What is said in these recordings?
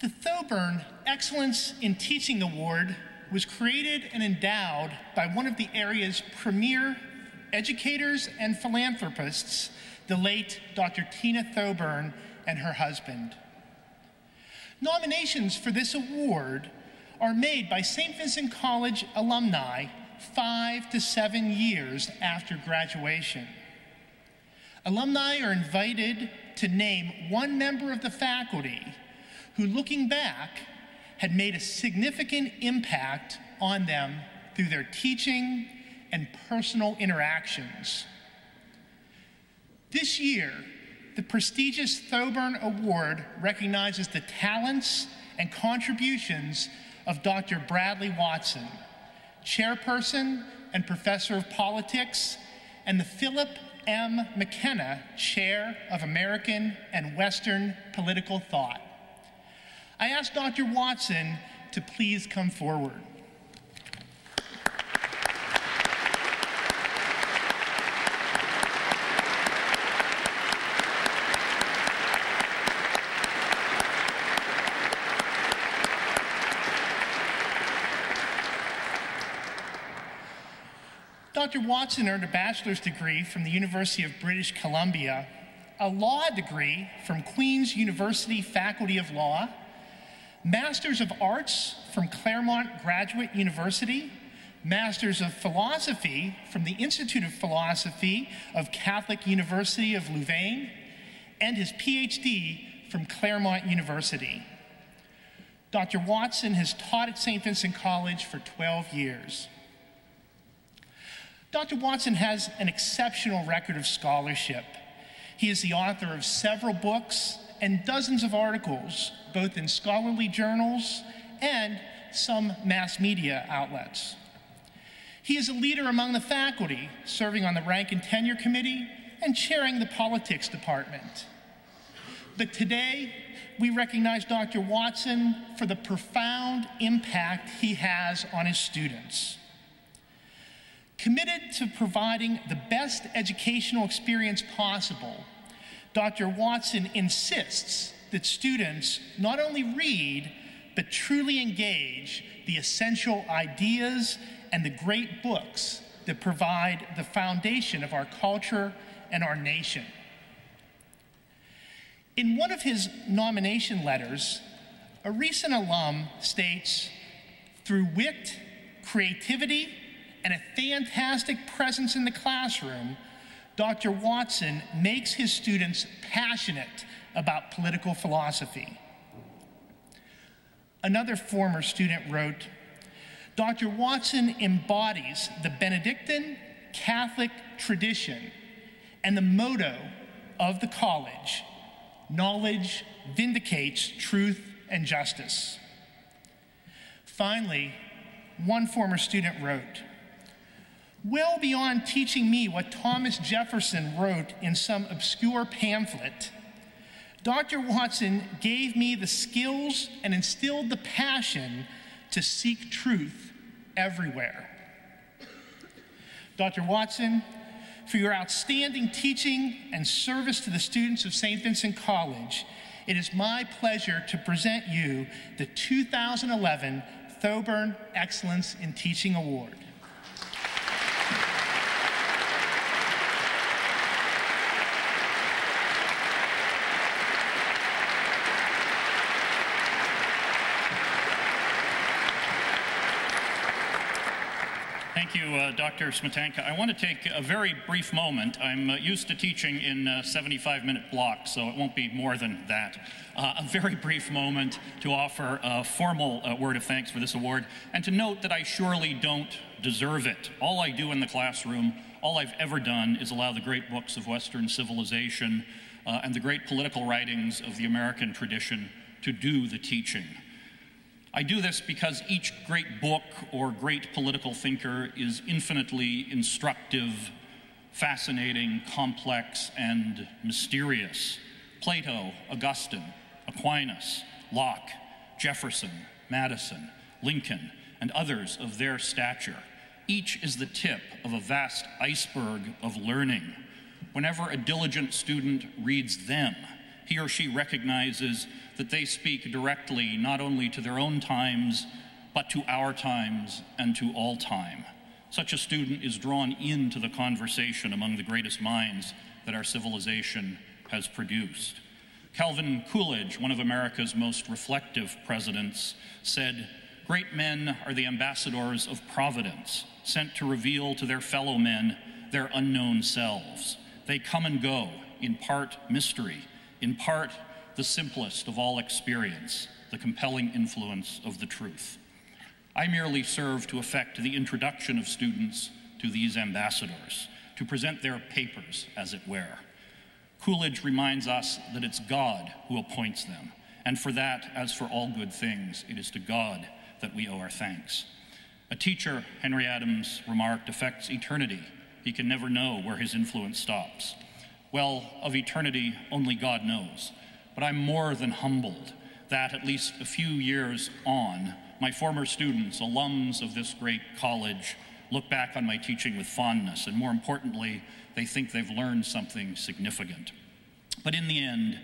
The Thoburn Excellence in Teaching Award was created and endowed by one of the area's premier educators and philanthropists, the late Dr. Tina Thoburn and her husband. Nominations for this award are made by St. Vincent College alumni five to seven years after graduation. Alumni are invited to name one member of the faculty who, looking back, had made a significant impact on them through their teaching and personal interactions. This year, the prestigious Thoburn Award recognizes the talents and contributions of Dr. Bradley Watson, chairperson and professor of politics, and the Philip M. McKenna Chair of American and Western Political Thought. I ask Dr. Watson to please come forward. Dr. Watson earned a bachelor's degree from the University of British Columbia, a law degree from Queen's University Faculty of Law, Masters of Arts from Claremont Graduate University, Masters of Philosophy from the Institute of Philosophy of Catholic University of Louvain, and his PhD from Claremont University. Dr. Watson has taught at St. Vincent College for 12 years. Dr. Watson has an exceptional record of scholarship. He is the author of several books and dozens of articles, both in scholarly journals and some mass media outlets. He is a leader among the faculty, serving on the Rank and Tenure Committee and chairing the Politics Department. But today, we recognize Dr. Watson for the profound impact he has on his students. Committed to providing the best educational experience possible, Dr. Watson insists that students not only read, but truly engage the essential ideas and the great books that provide the foundation of our culture and our nation. In one of his nomination letters, a recent alum states, through wit, creativity, and a fantastic presence in the classroom, Dr. Watson makes his students passionate about political philosophy. Another former student wrote, Dr. Watson embodies the Benedictine Catholic tradition and the motto of the college knowledge vindicates truth and justice. Finally, one former student wrote, well beyond teaching me what Thomas Jefferson wrote in some obscure pamphlet, Dr. Watson gave me the skills and instilled the passion to seek truth everywhere. Dr. Watson, for your outstanding teaching and service to the students of St. Vincent College, it is my pleasure to present you the 2011 Thoburn Excellence in Teaching Award. Thank you, uh, Dr. Smetanka. I want to take a very brief moment. I'm uh, used to teaching in 75-minute uh, blocks, so it won't be more than that. Uh, a very brief moment to offer a formal uh, word of thanks for this award, and to note that I surely don't deserve it. All I do in the classroom, all I've ever done is allow the great books of Western civilization uh, and the great political writings of the American tradition to do the teaching. I do this because each great book or great political thinker is infinitely instructive, fascinating, complex, and mysterious. Plato, Augustine, Aquinas, Locke, Jefferson, Madison, Lincoln, and others of their stature. Each is the tip of a vast iceberg of learning. Whenever a diligent student reads them, he or she recognizes that they speak directly not only to their own times, but to our times and to all time. Such a student is drawn into the conversation among the greatest minds that our civilization has produced. Calvin Coolidge, one of America's most reflective presidents, said, Great men are the ambassadors of providence, sent to reveal to their fellow men their unknown selves. They come and go, in part mystery, in part the simplest of all experience, the compelling influence of the truth. I merely serve to effect the introduction of students to these ambassadors, to present their papers, as it were. Coolidge reminds us that it's God who appoints them, and for that, as for all good things, it is to God that we owe our thanks. A teacher, Henry Adams remarked, affects eternity. He can never know where his influence stops. Well, of eternity, only God knows. But I'm more than humbled that at least a few years on, my former students, alums of this great college, look back on my teaching with fondness, and more importantly, they think they've learned something significant. But in the end,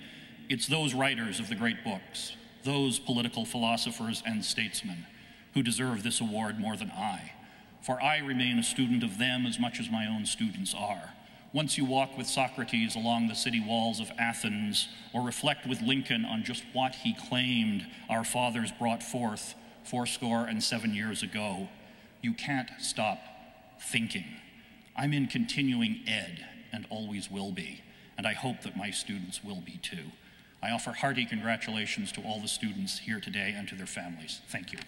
it's those writers of the great books, those political philosophers and statesmen, who deserve this award more than I. For I remain a student of them as much as my own students are. Once you walk with Socrates along the city walls of Athens, or reflect with Lincoln on just what he claimed our fathers brought forth fourscore and seven years ago, you can't stop thinking. I'm in continuing ed and always will be, and I hope that my students will be too. I offer hearty congratulations to all the students here today and to their families. Thank you.